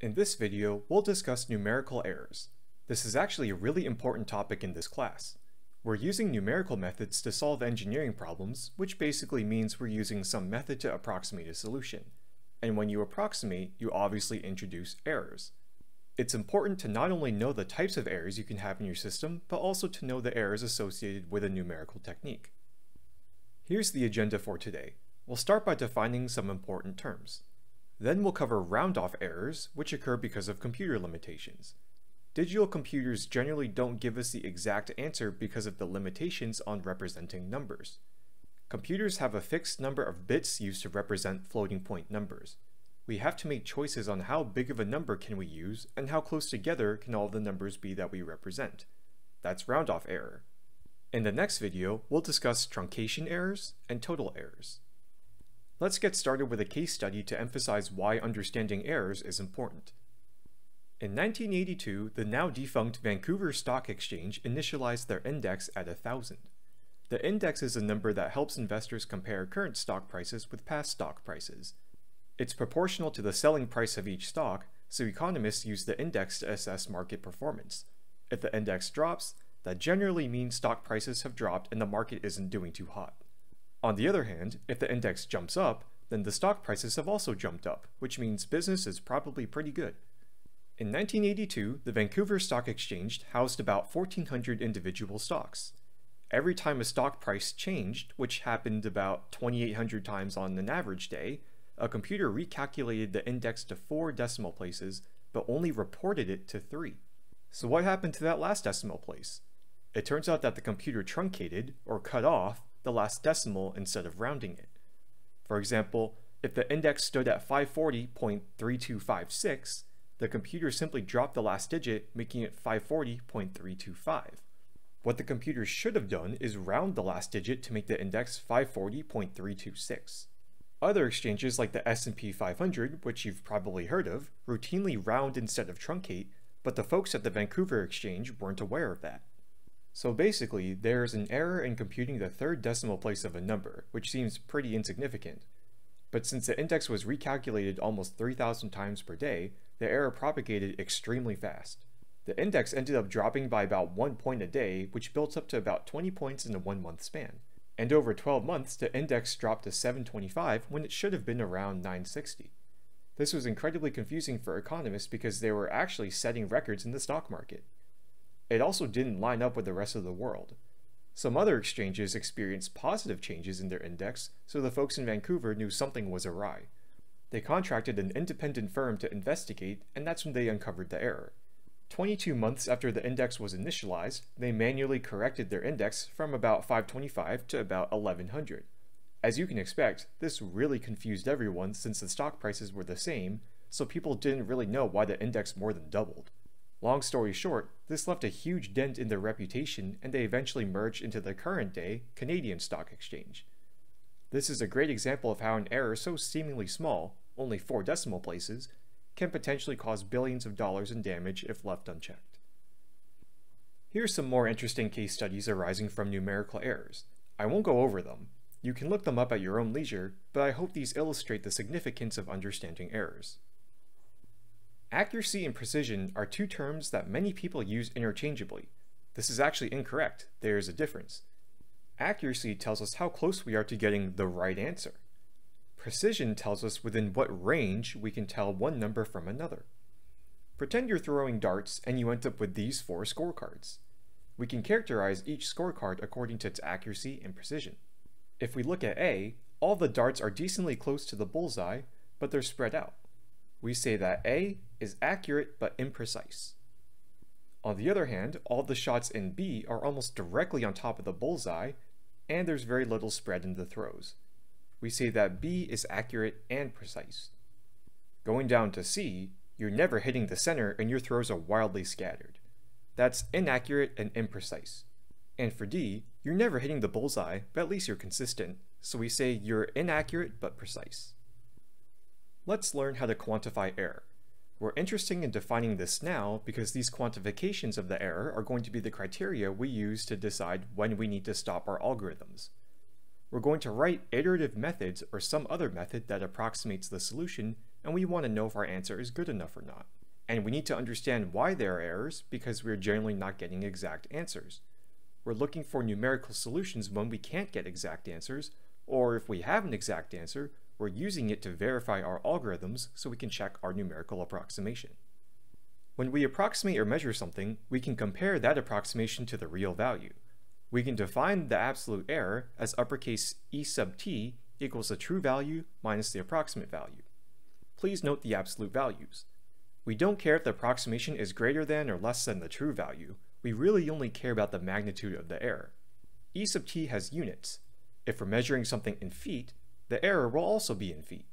In this video, we'll discuss numerical errors. This is actually a really important topic in this class. We're using numerical methods to solve engineering problems, which basically means we're using some method to approximate a solution. And when you approximate, you obviously introduce errors. It's important to not only know the types of errors you can have in your system, but also to know the errors associated with a numerical technique. Here's the agenda for today. We'll start by defining some important terms. Then we'll cover round-off errors, which occur because of computer limitations. Digital computers generally don't give us the exact answer because of the limitations on representing numbers. Computers have a fixed number of bits used to represent floating point numbers. We have to make choices on how big of a number can we use and how close together can all the numbers be that we represent. That's round-off error. In the next video, we'll discuss truncation errors and total errors. Let's get started with a case study to emphasize why understanding errors is important. In 1982, the now defunct Vancouver Stock Exchange initialized their index at 1,000. The index is a number that helps investors compare current stock prices with past stock prices. It's proportional to the selling price of each stock, so economists use the index to assess market performance. If the index drops, that generally means stock prices have dropped and the market isn't doing too hot. On the other hand, if the index jumps up, then the stock prices have also jumped up, which means business is probably pretty good. In 1982, the Vancouver Stock Exchange housed about 1,400 individual stocks. Every time a stock price changed, which happened about 2,800 times on an average day, a computer recalculated the index to four decimal places, but only reported it to three. So what happened to that last decimal place? It turns out that the computer truncated, or cut off, the last decimal instead of rounding it. For example, if the index stood at 540.3256, the computer simply dropped the last digit, making it 540.325. What the computer should have done is round the last digit to make the index 540.326. Other exchanges like the S&P 500, which you've probably heard of, routinely round instead of truncate, but the folks at the Vancouver Exchange weren't aware of that. So basically, there is an error in computing the third decimal place of a number, which seems pretty insignificant. But since the index was recalculated almost 3,000 times per day, the error propagated extremely fast. The index ended up dropping by about one point a day, which built up to about 20 points in a one month span. And over 12 months, the index dropped to 725 when it should have been around 960. This was incredibly confusing for economists because they were actually setting records in the stock market. It also didn't line up with the rest of the world. Some other exchanges experienced positive changes in their index, so the folks in Vancouver knew something was awry. They contracted an independent firm to investigate, and that's when they uncovered the error. 22 months after the index was initialized, they manually corrected their index from about 525 to about 1100. As you can expect, this really confused everyone since the stock prices were the same, so people didn't really know why the index more than doubled. Long story short, this left a huge dent in their reputation and they eventually merged into the current day Canadian Stock Exchange. This is a great example of how an error so seemingly small, only four decimal places, can potentially cause billions of dollars in damage if left unchecked. Here's some more interesting case studies arising from numerical errors. I won't go over them. You can look them up at your own leisure, but I hope these illustrate the significance of understanding errors. Accuracy and precision are two terms that many people use interchangeably. This is actually incorrect. There is a difference. Accuracy tells us how close we are to getting the right answer. Precision tells us within what range we can tell one number from another. Pretend you're throwing darts and you end up with these four scorecards. We can characterize each scorecard according to its accuracy and precision. If we look at A, all the darts are decently close to the bullseye, but they're spread out we say that A is accurate but imprecise. On the other hand, all the shots in B are almost directly on top of the bullseye, and there's very little spread in the throws. We say that B is accurate and precise. Going down to C, you're never hitting the center and your throws are wildly scattered. That's inaccurate and imprecise. And for D, you're never hitting the bullseye, but at least you're consistent, so we say you're inaccurate but precise. Let's learn how to quantify error. We're interested in defining this now because these quantifications of the error are going to be the criteria we use to decide when we need to stop our algorithms. We're going to write iterative methods or some other method that approximates the solution and we want to know if our answer is good enough or not. And we need to understand why there are errors because we're generally not getting exact answers. We're looking for numerical solutions when we can't get exact answers, or if we have an exact answer, we're using it to verify our algorithms so we can check our numerical approximation. When we approximate or measure something, we can compare that approximation to the real value. We can define the absolute error as uppercase E sub t equals the true value minus the approximate value. Please note the absolute values. We don't care if the approximation is greater than or less than the true value, we really only care about the magnitude of the error. E sub t has units. If we're measuring something in feet, the error will also be in feet.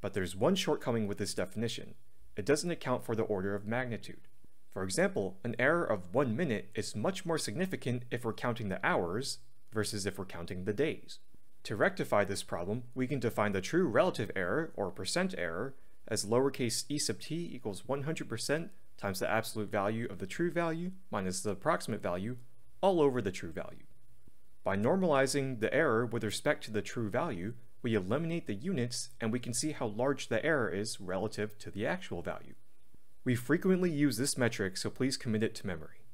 But there's one shortcoming with this definition. It doesn't account for the order of magnitude. For example, an error of one minute is much more significant if we're counting the hours versus if we're counting the days. To rectify this problem, we can define the true relative error, or percent error, as lowercase e sub t equals 100% times the absolute value of the true value minus the approximate value all over the true value. By normalizing the error with respect to the true value, we eliminate the units and we can see how large the error is relative to the actual value. We frequently use this metric, so please commit it to memory.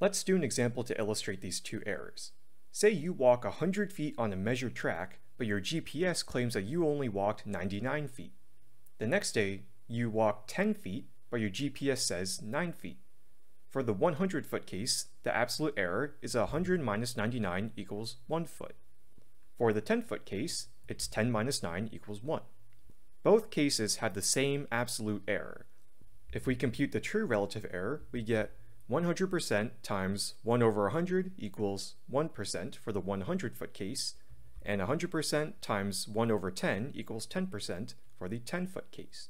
Let's do an example to illustrate these two errors. Say you walk 100 feet on a measured track, but your GPS claims that you only walked 99 feet. The next day, you walk 10 feet, but your GPS says 9 feet. For the 100 foot case, the absolute error is 100 minus 99 equals 1 foot. For the 10 foot case, it's 10 minus 9 equals 1. Both cases have the same absolute error. If we compute the true relative error, we get 100% times 1 over 100 equals 1% for the 100 foot case, and 100% times 1 over 10 equals 10% for the 10 foot case.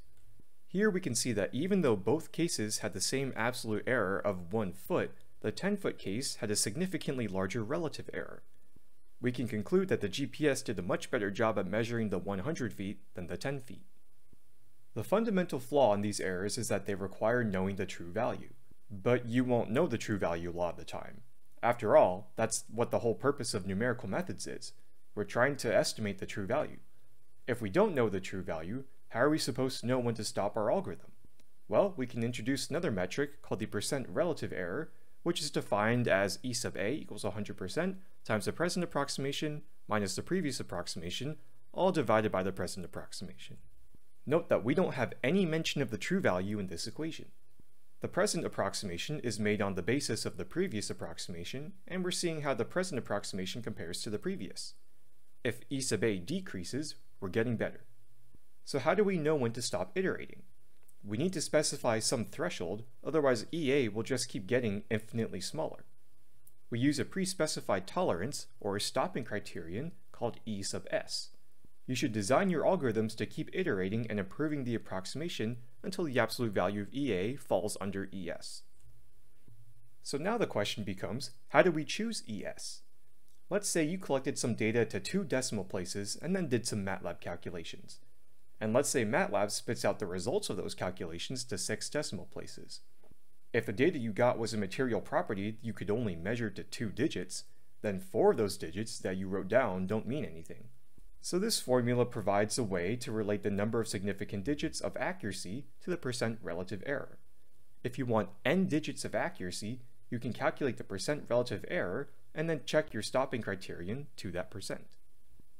Here we can see that even though both cases had the same absolute error of 1 foot, the 10 foot case had a significantly larger relative error we can conclude that the GPS did a much better job at measuring the 100 feet than the 10 feet. The fundamental flaw in these errors is that they require knowing the true value. But you won't know the true value a lot of the time. After all, that's what the whole purpose of numerical methods is. We're trying to estimate the true value. If we don't know the true value, how are we supposed to know when to stop our algorithm? Well, we can introduce another metric called the percent relative error, which is defined as e sub a equals 100% times the present approximation minus the previous approximation, all divided by the present approximation. Note that we don't have any mention of the true value in this equation. The present approximation is made on the basis of the previous approximation, and we're seeing how the present approximation compares to the previous. If e sub a decreases, we're getting better. So how do we know when to stop iterating? We need to specify some threshold, otherwise EA will just keep getting infinitely smaller. We use a pre-specified tolerance, or a stopping criterion, called E sub s. You should design your algorithms to keep iterating and improving the approximation until the absolute value of EA falls under ES. So now the question becomes, how do we choose ES? Let's say you collected some data to two decimal places and then did some MATLAB calculations. And let's say MATLAB spits out the results of those calculations to six decimal places. If the data you got was a material property you could only measure to two digits, then four of those digits that you wrote down don't mean anything. So this formula provides a way to relate the number of significant digits of accuracy to the percent relative error. If you want n digits of accuracy, you can calculate the percent relative error and then check your stopping criterion to that percent.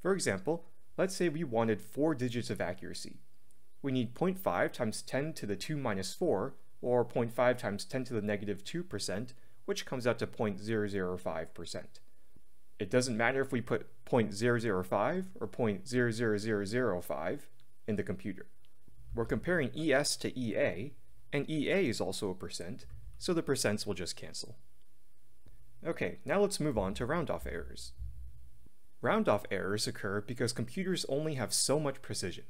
For example, Let's say we wanted 4 digits of accuracy. We need 0.5 times 10 to the 2 minus 4, or 0.5 times 10 to the negative 2%, which comes out to 0.005%. It doesn't matter if we put 0.005 or 0.00005 in the computer. We're comparing ES to EA, and EA is also a percent, so the percents will just cancel. Okay, now let's move on to round-off errors. Round-off errors occur because computers only have so much precision.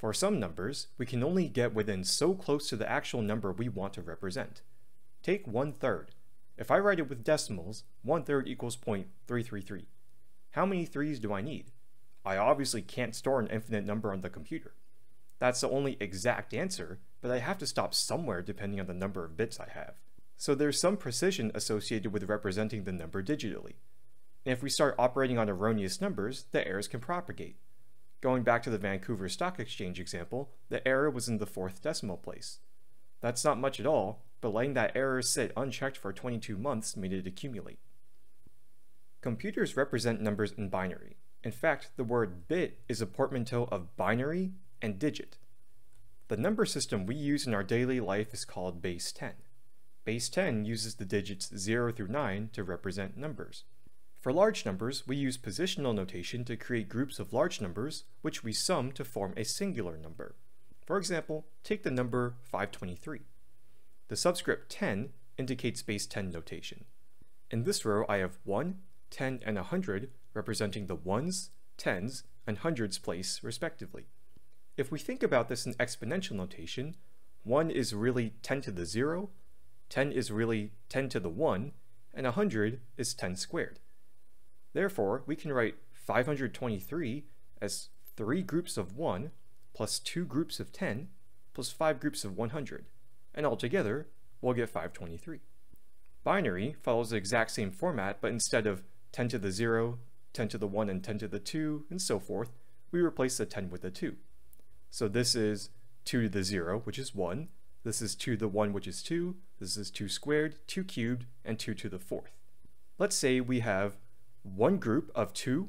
For some numbers, we can only get within so close to the actual number we want to represent. Take one-third. If I write it with decimals, one-third equals 0.333. How many threes do I need? I obviously can't store an infinite number on the computer. That's the only exact answer, but I have to stop somewhere depending on the number of bits I have. So there's some precision associated with representing the number digitally. And if we start operating on erroneous numbers, the errors can propagate. Going back to the Vancouver Stock Exchange example, the error was in the fourth decimal place. That's not much at all, but letting that error sit unchecked for 22 months made it accumulate. Computers represent numbers in binary. In fact, the word bit is a portmanteau of binary and digit. The number system we use in our daily life is called base 10. Base 10 uses the digits 0 through 9 to represent numbers. For large numbers, we use positional notation to create groups of large numbers, which we sum to form a singular number. For example, take the number 523. The subscript 10 indicates base 10 notation. In this row, I have 1, 10, and 100 representing the ones, tens, and hundreds place respectively. If we think about this in exponential notation, 1 is really 10 to the 0, 10 is really 10 to the 1, and 100 is 10 squared. Therefore, we can write 523 as 3 groups of 1 plus 2 groups of 10 plus 5 groups of 100 and altogether, we'll get 523. Binary follows the exact same format, but instead of 10 to the 0, 10 to the 1, and 10 to the 2, and so forth, we replace the 10 with the 2. So this is 2 to the 0, which is 1. This is 2 to the 1, which is 2. This is 2 squared, 2 cubed, and 2 to the 4th. Let's say we have one group of 2,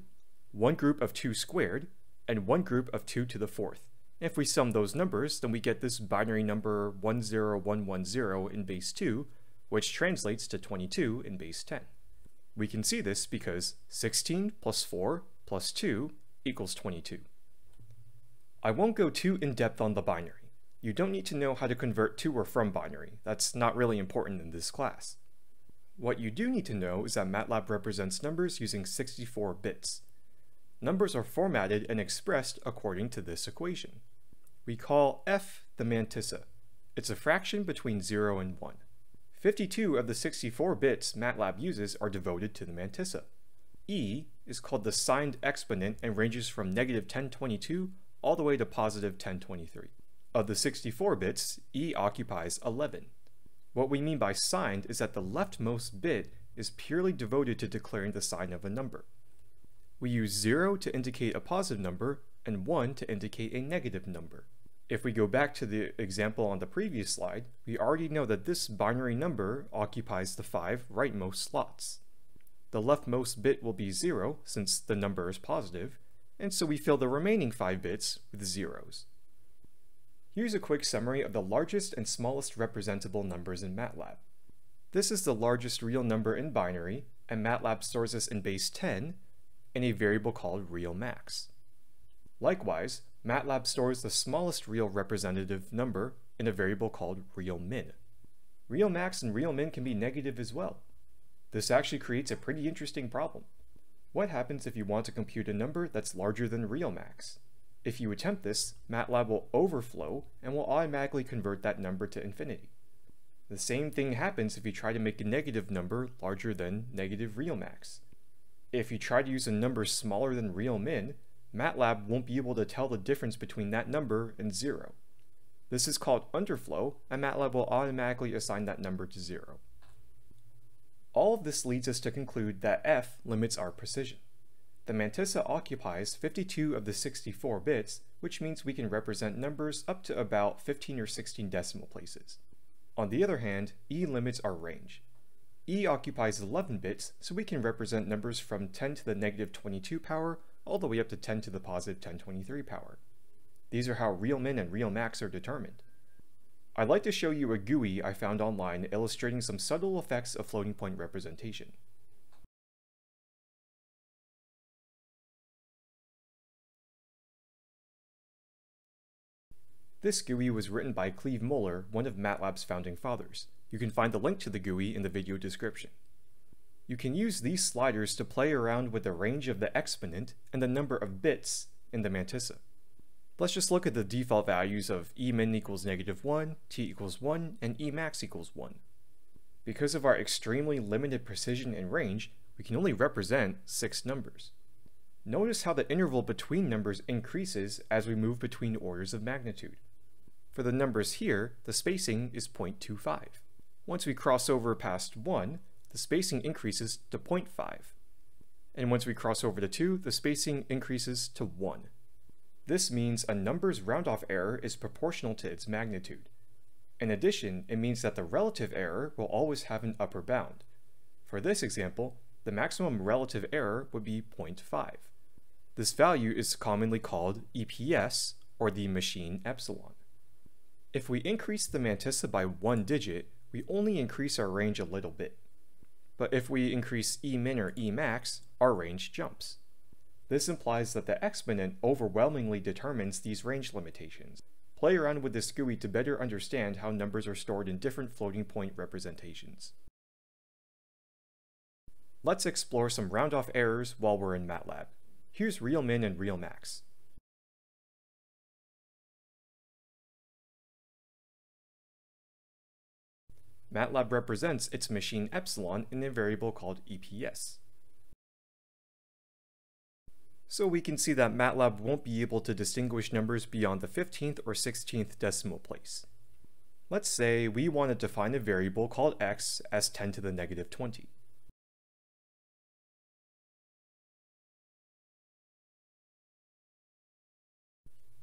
one group of 2 squared, and one group of 2 to the 4th. If we sum those numbers, then we get this binary number 10110 in base 2, which translates to 22 in base 10. We can see this because 16 plus 4 plus 2 equals 22. I won't go too in-depth on the binary. You don't need to know how to convert to or from binary. That's not really important in this class. What you do need to know is that MATLAB represents numbers using 64 bits. Numbers are formatted and expressed according to this equation. We call f the mantissa. It's a fraction between 0 and 1. 52 of the 64 bits MATLAB uses are devoted to the mantissa. e is called the signed exponent and ranges from negative 1022 all the way to positive 1023. Of the 64 bits, e occupies 11. What we mean by signed is that the leftmost bit is purely devoted to declaring the sign of a number. We use 0 to indicate a positive number and 1 to indicate a negative number. If we go back to the example on the previous slide, we already know that this binary number occupies the five rightmost slots. The leftmost bit will be 0 since the number is positive, and so we fill the remaining 5 bits with zeros. Here's a quick summary of the largest and smallest representable numbers in MATLAB. This is the largest real number in binary, and MATLAB stores this in base 10 in a variable called realmax. Likewise, MATLAB stores the smallest real representative number in a variable called realmin. Realmax and realmin can be negative as well. This actually creates a pretty interesting problem. What happens if you want to compute a number that's larger than realmax? If you attempt this, MATLAB will overflow and will automatically convert that number to infinity. The same thing happens if you try to make a negative number larger than negative realmax. If you try to use a number smaller than realmin, MATLAB won't be able to tell the difference between that number and zero. This is called underflow, and MATLAB will automatically assign that number to zero. All of this leads us to conclude that f limits our precision. The mantissa occupies 52 of the 64 bits, which means we can represent numbers up to about 15 or 16 decimal places. On the other hand, e limits our range. e occupies 11 bits, so we can represent numbers from 10 to the negative 22 power all the way up to 10 to the positive 1023 power. These are how real min and real max are determined. I'd like to show you a GUI I found online illustrating some subtle effects of floating point representation. This GUI was written by Cleve Moler, one of MATLAB's founding fathers. You can find the link to the GUI in the video description. You can use these sliders to play around with the range of the exponent and the number of bits in the mantissa. Let's just look at the default values of e min equals negative 1, t equals 1, and e max equals 1. Because of our extremely limited precision and range, we can only represent six numbers. Notice how the interval between numbers increases as we move between orders of magnitude. For the numbers here, the spacing is 0.25. Once we cross over past 1, the spacing increases to 0.5. And once we cross over to 2, the spacing increases to 1. This means a number's round-off error is proportional to its magnitude. In addition, it means that the relative error will always have an upper bound. For this example, the maximum relative error would be 0.5. This value is commonly called EPS, or the machine epsilon. If we increase the mantissa by one digit, we only increase our range a little bit. But if we increase Emin or Emax, our range jumps. This implies that the exponent overwhelmingly determines these range limitations. Play around with this GUI to better understand how numbers are stored in different floating point representations. Let's explore some round-off errors while we're in MATLAB. Here's RealMin and RealMax. MATLAB represents its machine epsilon in a variable called EPS. So we can see that MATLAB won't be able to distinguish numbers beyond the 15th or 16th decimal place. Let's say we want to define a variable called x as 10 to the negative 20.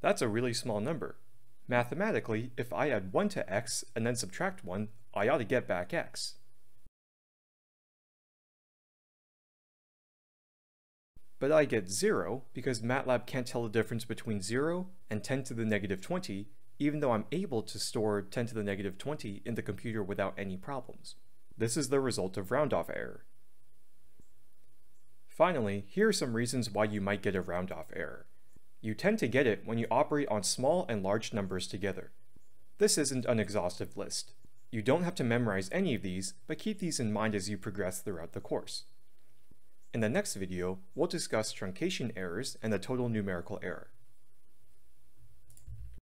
That's a really small number. Mathematically, if I add 1 to x and then subtract 1, I ought to get back x. But I get 0 because MATLAB can't tell the difference between 0 and 10 to the negative 20, even though I'm able to store 10 to the negative 20 in the computer without any problems. This is the result of round-off error. Finally, here are some reasons why you might get a round-off error. You tend to get it when you operate on small and large numbers together. This isn't an exhaustive list. You don't have to memorize any of these, but keep these in mind as you progress throughout the course. In the next video, we'll discuss truncation errors and the total numerical error.